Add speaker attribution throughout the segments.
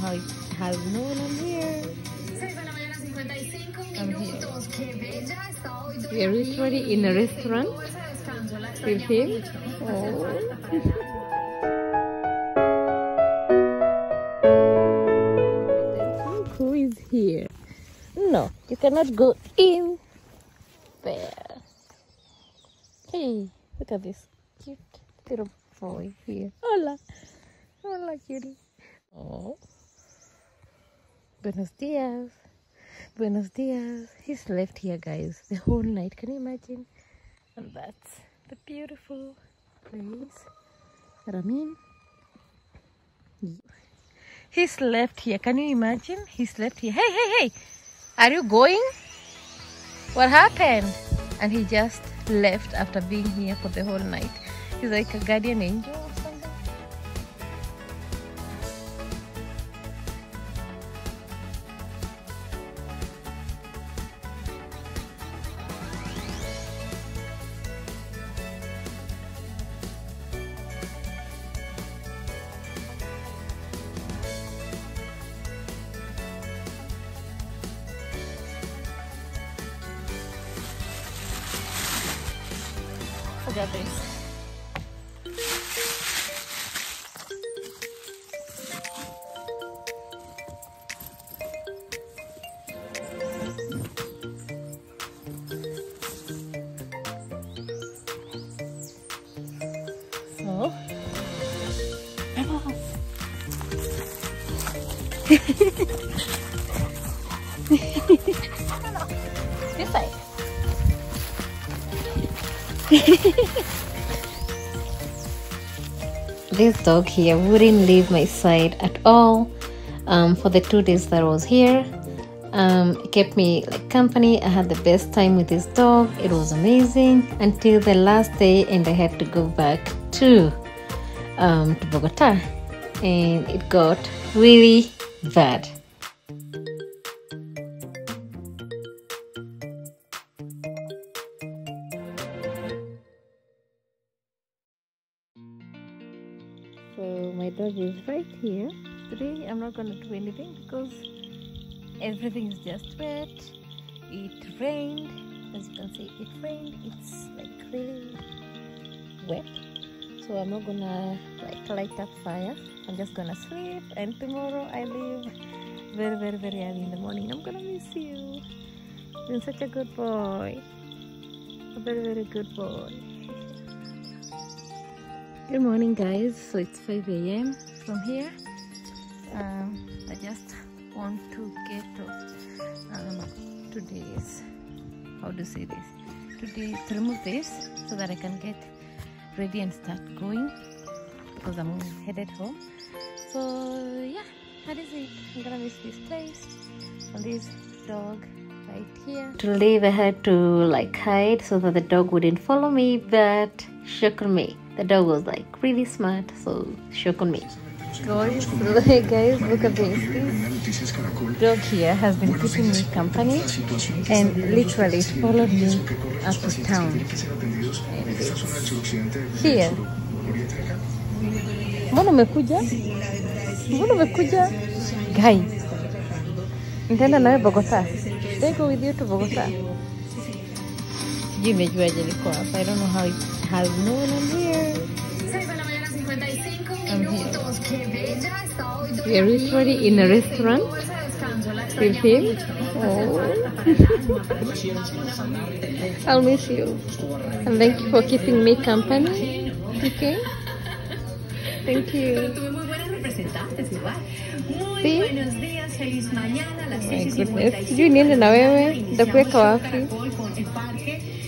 Speaker 1: how it has known I'm here.
Speaker 2: 6 de la mañana, 55
Speaker 1: I'm
Speaker 2: minutos. Qué bella está hoy.
Speaker 1: We are literally in a restaurant
Speaker 2: Todo ese descanso, la
Speaker 1: with him. Oh. Who is here? No, you cannot go in there. Hey, look at this cute little boy here. Hola. Hola, cutie. Oh. Buenos dias. Buenos dias. He slept here, guys, the whole night. Can you imagine? And that's the beautiful place that I'm in. He slept here. Can you imagine? He slept here. Hey, hey, hey! Are you going? What happened? And he just left after being here for the whole night. He's like a guardian angel or something. Look at this. So, this side. this dog here wouldn't leave my side at all um, for the two days that I was here. Um, it kept me like company. I had the best time with this dog. It was amazing until the last day, and I had to go back to um, to Bogota, and it got really bad. Dog is right here. Today I'm not gonna do anything because everything is just wet. It rained. As you can see, it rained. It's like really wet. So I'm not gonna like light up fire. I'm just gonna sleep and tomorrow I leave very very very early in the morning. I'm gonna miss you. you're such a good boy. A very very good boy. Good morning, guys. So it's 5 a.m. from here. Um, I just want to get to um, today's how to say this today to remove this so that I can get ready and start going because I'm headed home. So yeah, that is it. I'm gonna miss this place and this dog right here. To leave, I had to like hide so that the dog wouldn't follow me, but shook me. The dog was like really smart, so shook on me. Guys, guys, look at this. This dog here has been keeping me company and literally it followed me up to town. And it's here. Mbona umekuja? Mbona umekuja? Guy, nitaenda nawe Bogota. Should go with you to Bogota? Imejuaje niko hapa. I don't know how it has known I'm here.
Speaker 2: 6 de la mañana, 55
Speaker 1: I'm here.
Speaker 2: minutos. Qué bella está hoy.
Speaker 1: We are literally in a restaurant
Speaker 2: Todo ese descanso, la
Speaker 1: with him. Oh. I'll miss you. And thank you for keeping me company. Okay? Thank you.
Speaker 2: Representantes igual. Muy
Speaker 1: Sí.
Speaker 2: buenos días, feliz mañana a las
Speaker 1: My
Speaker 2: 6 y
Speaker 1: goodness.
Speaker 2: 55.
Speaker 1: Sijui niende na wewe.
Speaker 2: Iniciamos
Speaker 1: Ndakuweka
Speaker 2: show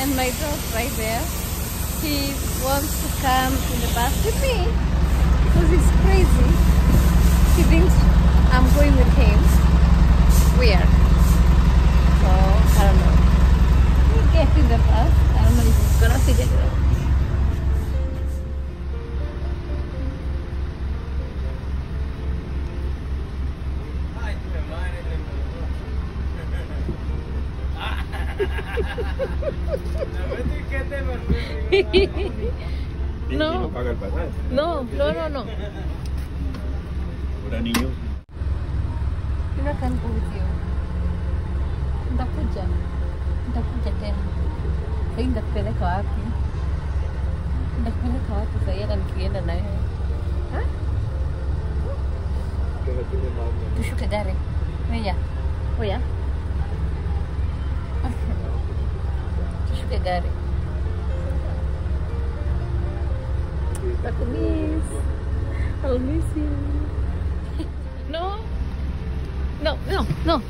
Speaker 1: and my dog right there, he wants to come in the bath with me because he's crazy. He thinks I'm going with him. No.
Speaker 3: paga el pasaje.
Speaker 1: No, no, no, no.
Speaker 3: Era niño.
Speaker 1: Silakan kuja. Nitakuja. Nitakuja tena. Sasa nitakupeleka wapi? Nitakupeleka wapi sasa hata nikienda na wewe? Ha? Tushuke gari. Oya. Oya. Tushuke gari. Takumiss. I'll miss you. No. No, no, no.